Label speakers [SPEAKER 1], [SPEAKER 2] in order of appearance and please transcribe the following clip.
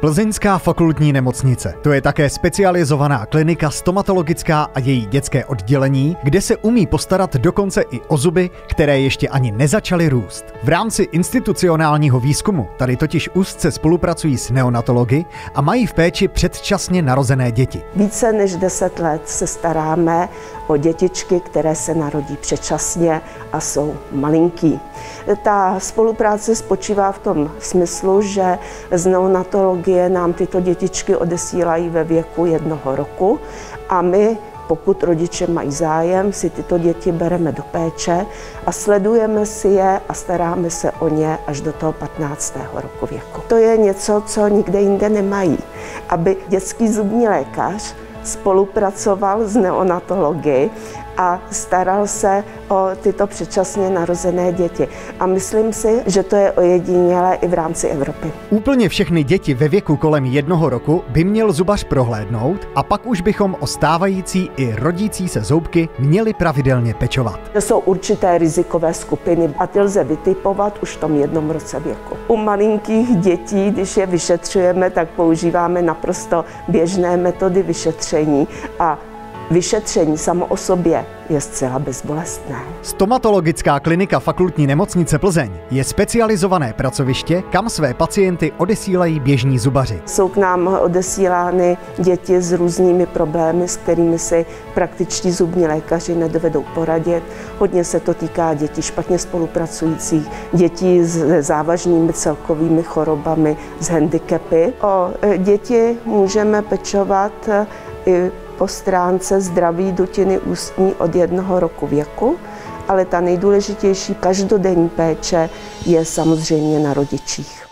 [SPEAKER 1] Plzeňská fakultní nemocnice. To je také specializovaná klinika stomatologická a její dětské oddělení, kde se umí postarat dokonce i o zuby, které ještě ani nezačaly růst. V rámci institucionálního výzkumu tady totiž úzce spolupracují s neonatology a mají v péči předčasně narozené děti.
[SPEAKER 2] Více než 10 let se staráme o dětičky, které se narodí předčasně a jsou malinký. Ta spolupráce spočívá v tom smyslu, že z neonatologie nám tyto dětičky odesílají ve věku jednoho roku a my pokud rodiče mají zájem, si tyto děti bereme do péče a sledujeme si je a staráme se o ně až do toho 15. roku věku. To je něco, co nikde jinde nemají. Aby dětský zubní lékař spolupracoval s neonatology a staral se o tyto předčasně narozené děti. A myslím si, že to je ojedinělé i v rámci Evropy.
[SPEAKER 1] Úplně všechny děti ve věku kolem jednoho roku by měl zubař prohlédnout a pak už bychom o stávající i rodící se zoubky měli pravidelně pečovat.
[SPEAKER 2] To jsou určité rizikové skupiny a ty lze vytipovat už v tom jednom roce věku. U malinkých dětí, když je vyšetřujeme, tak používáme naprosto běžné metody vyšetření a Vyšetření samo o sobě je zcela bezbolestné.
[SPEAKER 1] Stomatologická klinika fakultní nemocnice Plzeň je specializované pracoviště, kam své pacienty odesílají běžní zubaři.
[SPEAKER 2] Jsou k nám odesílány děti s různými problémy, s kterými si praktičtí zubní lékaři nedovedou poradit. Hodně se to týká dětí špatně spolupracujících, dětí s závažnými celkovými chorobami, s handicapy. O e, děti můžeme pečovat e, i po stránce zdraví dutiny ústní od jednoho roku věku, ale ta nejdůležitější každodenní péče je samozřejmě na rodičích.